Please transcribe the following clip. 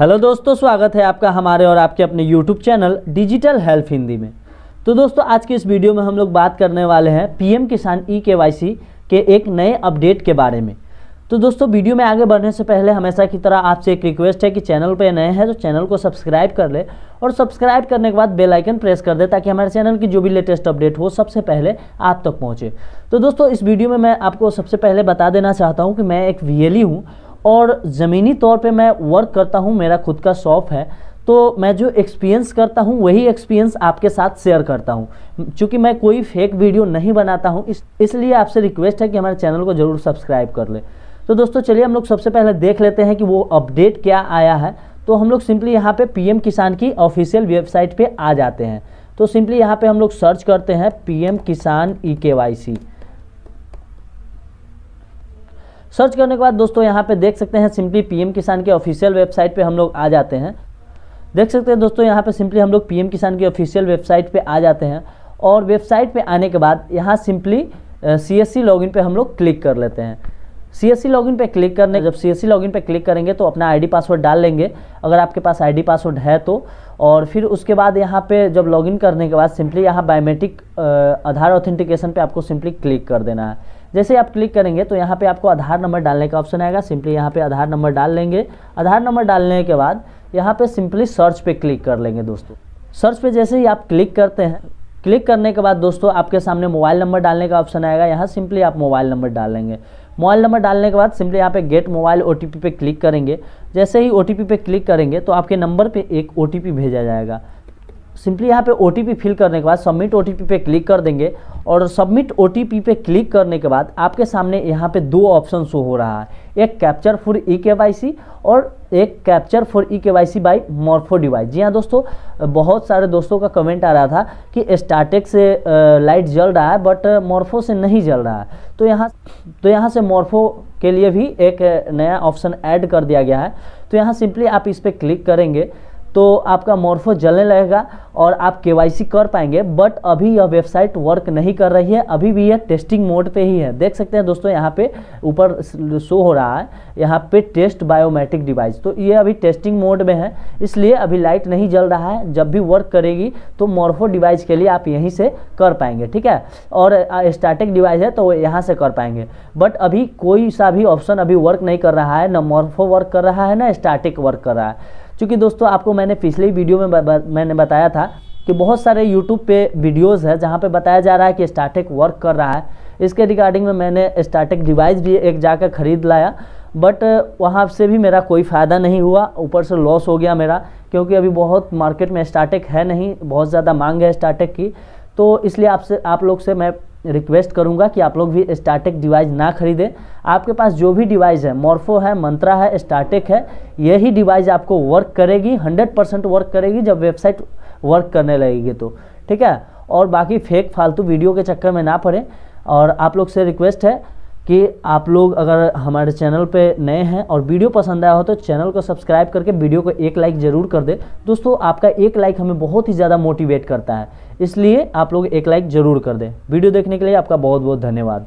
Hello दोस्तों, स्वागत है आपका हमारे और आपके अपने YouTube channel digital health Hindi में। तो दोस्तों, आज की इस वीडियो में हम लोग बात करने वाले हैं पीएम किसान ई के वाई सी के एक नए अपडेट के बारे में। तो दोस्तों, वीडियो में आगे बढ़ने से पहले हमेशा की तरह आपसे एक रिक्वेस्ट है कि चैनल पर नए हैं तो चैनल को सब्सक्राइब कर ले और सब्सक्राइब करने के बाद बेल आइकन प्रेस कर दे ताकि हमारे चैनल की जो भी लेटेस्ट अपडेट हो, सबसे पहले आप तक पहुँचे। तो दोस्तों, इस वीडियो में मैं आपको सबसे पहले बता देना चाहता हूँ कि मैं एक वी हूँ और ज़मीनी तौर पे मैं वर्क करता हूँ, मेरा खुद का शॉप है तो मैं जो एक्सपीरियंस करता हूँ, वही एक्सपीरियंस आपके साथ शेयर करता हूँ। क्योंकि मैं कोई फेक वीडियो नहीं बनाता हूँ, इस, इसलिए आपसे रिक्वेस्ट है कि हमारे चैनल को ज़रूर सब्सक्राइब कर ले। तो दोस्तों, चलिए हम लोग सबसे पहले देख लेते हैं कि वो अपडेट क्या आया है। तो हम लोग सिंपली यहाँ पे पीएम किसान की ऑफिशियल वेबसाइट पे आ जाते हैं। तो सिंपली यहाँ पे हम लोग सर्च करते हैं पीएम किसान ई के वाई सी सर्च करने के बाद दोस्तों यहाँ पे देख सकते हैं सिंपली पीएम किसान के ऑफिशियल वेबसाइट पे हम लोग आ जाते हैं। देख सकते हैं दोस्तों यहाँ पे सिंपली हम लोग पीएम किसान की ऑफिशियल वेबसाइट पे आ जाते हैं और वेबसाइट पे आने के बाद यहाँ simply C S C login पे हम लोग क्लिक कर लेते हैं। सी एस सी लॉगिन पे क्लिक करने जब सी एस सी लॉगिन पे क्लिक करेंगे तो अपना आईडी पासवर्ड डाल लेंगे, अगर आपके पास आईडी पासवर्ड है तो। और फिर उसके बाद यहाँ पे जब लॉगिन करने के बाद सिंपली यहाँ बायोमेट्रिक आधार ऑथेंटिकेशन पे आपको सिंपली क्लिक कर देना है। जैसे आप क्लिक करेंगे तो यहाँ पे आपको आधार नंबर डालने का ऑप्शन आएगा। सिंपली यहाँ पे आधार नंबर डाल लेंगे। आधार नंबर डालने के बाद यहाँ पे सिंपली सर्च पे क्लिक कर लेंगे दोस्तों। सर्च पे जैसे ही आप क्लिक करते हैं, क्लिक करने के बाद दोस्तों आपके सामने मोबाइल नंबर डालने का ऑप्शन आएगा। यहाँ सिंपली आप मोबाइल नंबर डाल लेंगे। मोबाइल नंबर डालने के बाद सिंपली यहाँ पे गेट मोबाइल ओटीपी पे क्लिक करेंगे। जैसे ही ओटीपी पे क्लिक करेंगे तो आपके नंबर पर एक ओटीपी भेजा जाएगा। सिंपली यहाँ पे ओटीपी फिल करने के बाद सबमिट ओटीपी पे क्लिक कर देंगे और सबमिट ओटीपी पे क्लिक करने के बाद आपके सामने यहाँ पे दो ऑप्शन शो हो रहा है। एक कैप्चर फॉर ई के और एक capture for e K Y C by Morpho device जी हाँ दोस्तों, बहुत सारे दोस्तों का कमेंट आ रहा था कि स्टार्टेक से लाइट जल रहा है बट मॉर्फो से नहीं जल रहा है। तो यहाँ तो यहाँ से मॉर्फो के लिए भी एक नया ऑप्शन ऐड कर दिया गया है। तो यहाँ सिंपली आप इस पर क्लिक करेंगे तो आपका मोर्फो जलने लगेगा और आप के कर पाएँगे बट अभी यह वेबसाइट वर्क नहीं कर रही है, अभी भी यह टेस्टिंग मोड पे ही है। देख सकते हैं दोस्तों, यहाँ पे ऊपर शो हो रहा है, यहाँ पे टेस्ट बायोमेट्रिक डिवाइस तो ये अभी टेस्टिंग मोड में है, इसलिए अभी लाइट नहीं जल रहा है, जब भी वर्क करेगी तो मोर्फो डिवाइस के लिए आप यहीं से कर पाएँगे, ठीक है? और स्टैटिक डिवाइस है तो वो यहाँ से कर पाएँगे। बट अभी कोई सा भी ऑप्शन अभी वर्क नहीं कर रहा है, ना मोर्फो वर्क कर रहा है, ना स्टैटिक वर्क कर रहा है। क्योंकि दोस्तों, आपको मैंने पिछले वीडियो में मैंने बताया था कि बहुत सारे यूट्यूब पे वीडियोस है जहाँ पे बताया जा रहा है कि स्टार्टेक वर्क कर रहा है। इसके रिगार्डिंग में मैंने स्टार्टेक डिवाइस भी एक जाकर ख़रीद लाया बट वहाँ से भी मेरा कोई फ़ायदा नहीं हुआ। ऊपर से लॉस हो गया मेरा, क्योंकि अभी बहुत मार्केट में स्टार्टेक है नहीं, बहुत ज़्यादा मांग है स्टार्टेक की। तो इसलिए आपसे, आप लोग से मैं रिक्वेस्ट करूँगा कि आप लोग भी स्टार्टेक डिवाइस ना खरीदें। आपके पास जो भी डिवाइस है मॉर्फो है मंत्रा है स्टार्टेक है, यही डिवाइस आपको वर्क करेगी 100 परसेंट वर्क करेगी जब वेबसाइट वर्क करने लगेगी तो। ठीक है? और बाकी फेक फालतू वीडियो के चक्कर में ना पड़े। और आप लोग से रिक्वेस्ट है कि आप लोग अगर हमारे चैनल पे नए हैं और वीडियो पसंद आया हो तो चैनल को सब्सक्राइब करके वीडियो को एक लाइक ज़रूर कर दे। दोस्तों, आपका एक लाइक हमें बहुत ही ज़्यादा मोटिवेट करता है, इसलिए आप लोग एक लाइक ज़रूर कर दें। वीडियो देखने के लिए आपका बहुत बहुत धन्यवाद।